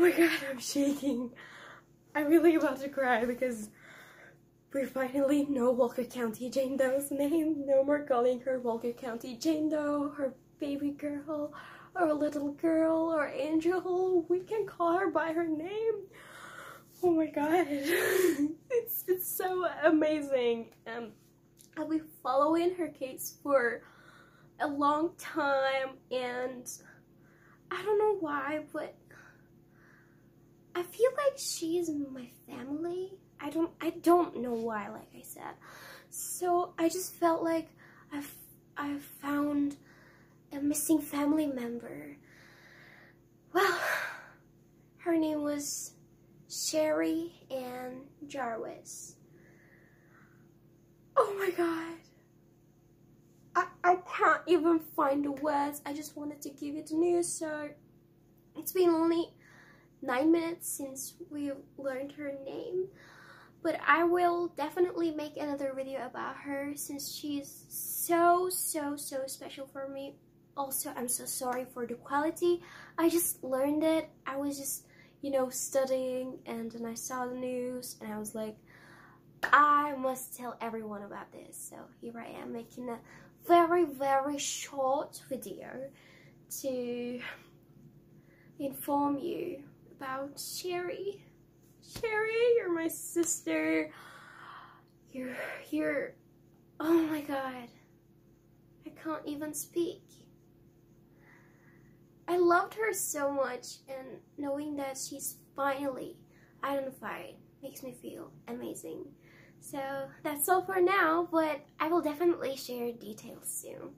my god, I'm shaking. I'm really about to cry because we finally know Walker County Jane Doe's name. No more calling her Walker County Jane Doe, her baby girl, or little girl, or angel. We can call her by her name. Oh my god. it's, it's so amazing. Um, I'll be following her case for a long time and I don't know why, but I feel like she's my family. I don't I don't know why, like I said. So I just felt like I've I found a missing family member. Well, her name was Sherri Ann Jarvis. Oh my god. I, I can't even find the words. I just wanted to give you the news. So it's been only nine minutes since we learned her name. But I will definitely make another video about her since she's so, so, so special for me. Also, I'm so sorry for the quality. I just learned it. I was just, you know, studying and then I saw the news and I was like, I must tell everyone about this. So here I am making a very, very short video to inform you about Sherri. Sherri, you're my sister. You're, you're, oh my god. I can't even speak. I loved her so much and knowing that she's finally identified makes me feel amazing. So that's all for now, but I will definitely share details soon.